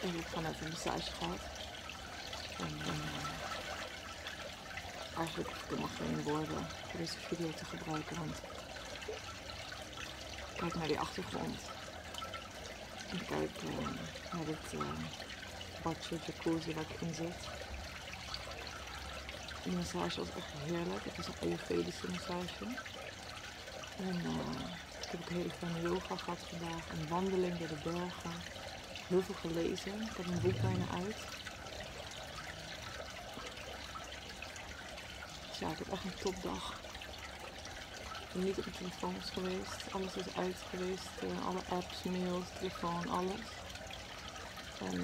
gewoon net een massage gehad. En uh, eigenlijk hoef ik geen woorden voor deze video te gebruiken, want kijk naar die achtergrond. En kijk uh, naar dit uh, badje, jacuzzi waar ik in zit. De massage was echt heerlijk. Het is een Ayurvedische massage. En ik heb ook hele yoga gehad vandaag. Een wandeling door de bergen. Heel veel gelezen. Ik heb mijn boek bijna uit. Dus ja, ik heb echt een topdag. Ik ben niet op mijn telefoon geweest. Alles is uit geweest. Uh, alle apps, mails, telefoon, alles. En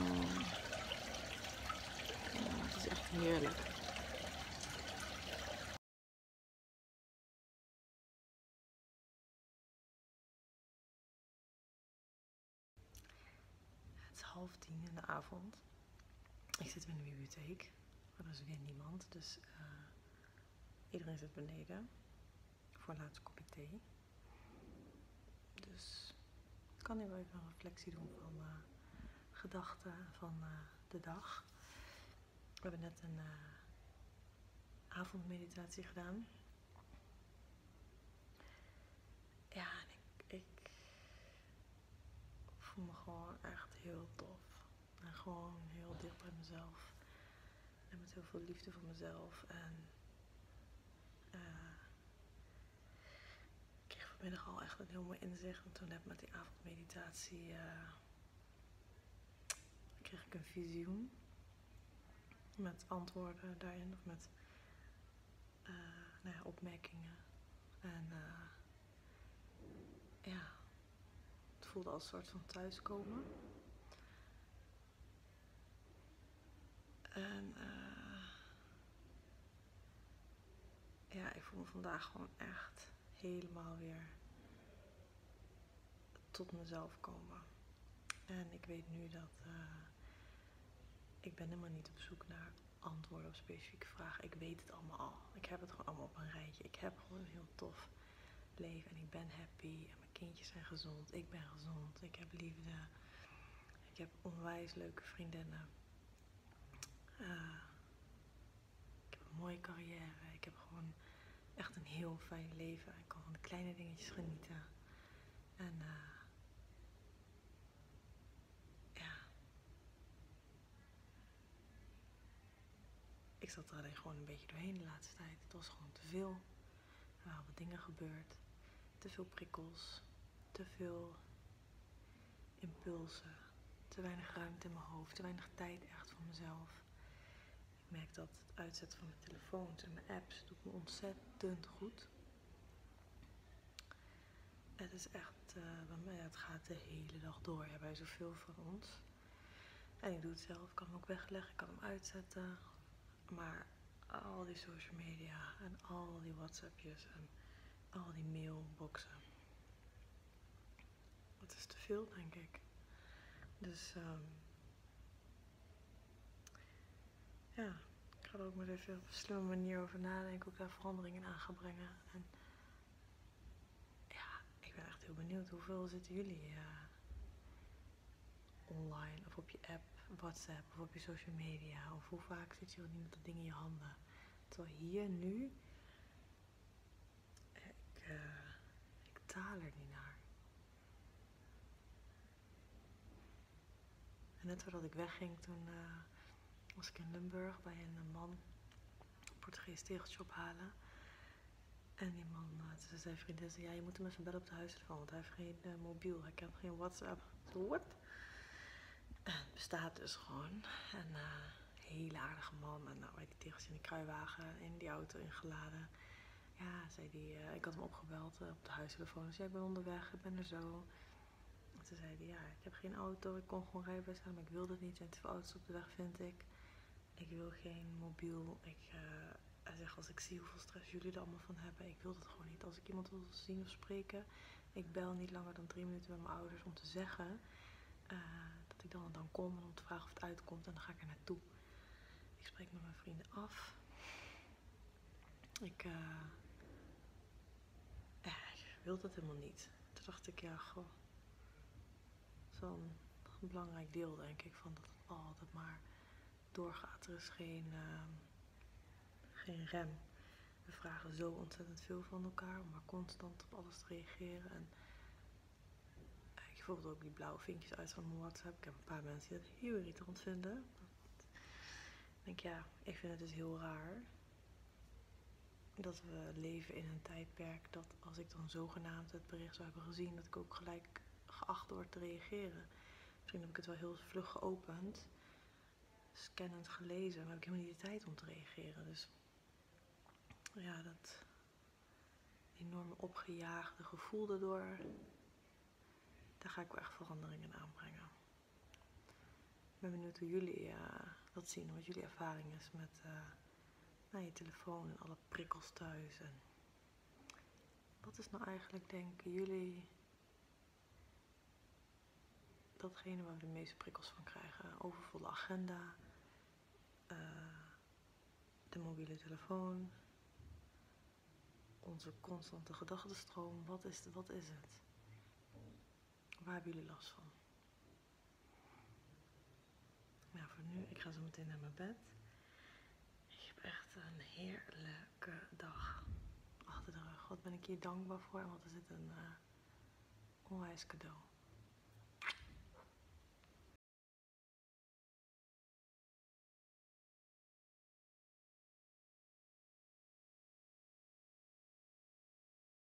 ja, het is echt heerlijk. Half tien in de avond. Ik zit in de bibliotheek. Er is weer niemand, dus uh, iedereen zit beneden voor een laatste kopje thee. Dus ik kan nu wel even een reflectie doen van uh, gedachten van uh, de dag. We hebben net een avondmeditatie gedaan. Ja, en ik, ik voel me gewoon echt heel tof. En gewoon heel dicht bij mezelf. En met heel veel liefde voor mezelf. En uh, ik kreeg vanmiddag al echt een heel mooi inzicht. En toen heb ik met die avondmeditatie uh, kreeg ik een visioen. Met antwoorden daarin. Of met uh, nou ja, opmerkingen. En ja, voelde als een soort van thuiskomen. En uh, ja, ik voel me vandaag gewoon echt helemaal weer tot mezelf komen. En ik weet nu dat uh, ik ben helemaal niet op zoek naar antwoorden op specifieke vragen. Ik weet het allemaal al. Ik heb het gewoon allemaal op een rijtje. Ik heb gewoon een heel tof leven en ik ben happy. En kindjes zijn gezond. Ik ben gezond. Ik heb liefde. Ik heb onwijs leuke vriendinnen. Uh, ik heb een mooie carrière. Ik heb gewoon echt een heel fijn leven. Ik kan van de kleine dingetjes genieten. En uh, ja. Ik zat er alleen gewoon een beetje doorheen de laatste tijd. Het was gewoon te veel. Er waren wat dingen gebeurd. Te veel prikkels. Te veel impulsen. Te weinig ruimte in mijn hoofd. Te weinig tijd echt voor mezelf. Ik merk dat het uitzetten van mijn telefoons en mijn apps doet me ontzettend goed. Het is echt, uh, het gaat de hele dag door ja, bij zoveel van ons. En ik doe het zelf, ik kan hem ook wegleggen, ik kan hem uitzetten. Maar al die social media en al die WhatsAppjes en al die mailboxen. Veel, denk ik. Dus um, ja, ik ga er ook met even op een slimme manier over nadenken, ook daar veranderingen aan gaan brengen. En ja, ik ben echt heel benieuwd hoeveel zitten jullie uh, online of op je app, WhatsApp of op je social media? Of hoe vaak zit je wel niet met dat ding in je handen? Terwijl hier nu, ik, uh, ik taal er niet naar. Net voordat ik wegging, toen uh, was ik in Limburg bij een man een Portugees tegeltje ophalen. En die man, ze zei vriendin, zei, ja, je moet hem even bellen op de huistelefoon, want hij heeft geen uh, mobiel, hij kent geen WhatsApp. Zo, what? Het bestaat dus gewoon. En uh, hele aardige man. En nou, weet die tegeltje in de kruiwagen, in die auto ingeladen. Ja, zei die, ik had hem opgebeld op de huistelefoon. Ja, ik ben onderweg, ik ben er zo. En toen zei hij, ja, ik heb geen auto, ik kon gewoon rijbewijs halen, maar ik wilde het niet. En te veel auto's op de weg vind ik. Ik wil geen mobiel. Ik, hij zegt, als ik zie hoeveel stress jullie er allemaal van hebben, ik wil dat gewoon niet. Als ik iemand wil zien of spreken, ik bel niet langer dan drie minuten met mijn ouders om te zeggen uh, dat ik dan, dan kom en om te vragen of het uitkomt en dan ga ik er naartoe. Ik spreek met mijn vrienden af. Ik, ja, ik wil dat helemaal niet. Toen dacht ik, ja, goh, zo'n belangrijk deel denk ik van dat altijd maar doorgaat. Er is geen, ehm, geen rem. We vragen zo ontzettend veel van elkaar om maar constant op alles te reageren. En bijvoorbeeld ook die blauwe vinkjes uit van mijn WhatsApp. Ik heb een paar mensen die dat heel irritant vinden. Ik denk ja, ik vind het dus heel raar dat we leven in een tijdperk dat als ik dan zogenaamd het bericht zou hebben gezien, dat ik ook gelijk geacht word te reageren. Misschien heb ik het wel heel vlug geopend, scannend gelezen, maar heb ik helemaal niet de tijd om te reageren. Dus ja, dat enorme opgejaagde gevoel daardoor, daar ga ik wel echt veranderingen aanbrengen. Ik ben benieuwd hoe jullie uh, dat zien, wat jullie ervaring is met uh, naar je telefoon en alle prikkels thuis. En wat is nou eigenlijk, denken jullie, datgene waar we de meeste prikkels van krijgen? Overvolle agenda, uh, de mobiele telefoon, onze constante gedachtenstroom. Wat is, het, wat is het? Waar hebben jullie last van? Nou, voor nu, ik ga zo meteen naar mijn bed. Ik heb echt een heerlijke dag achter de rug. Wat ben ik hier dankbaar voor en wat is het een uh, onwijs cadeau.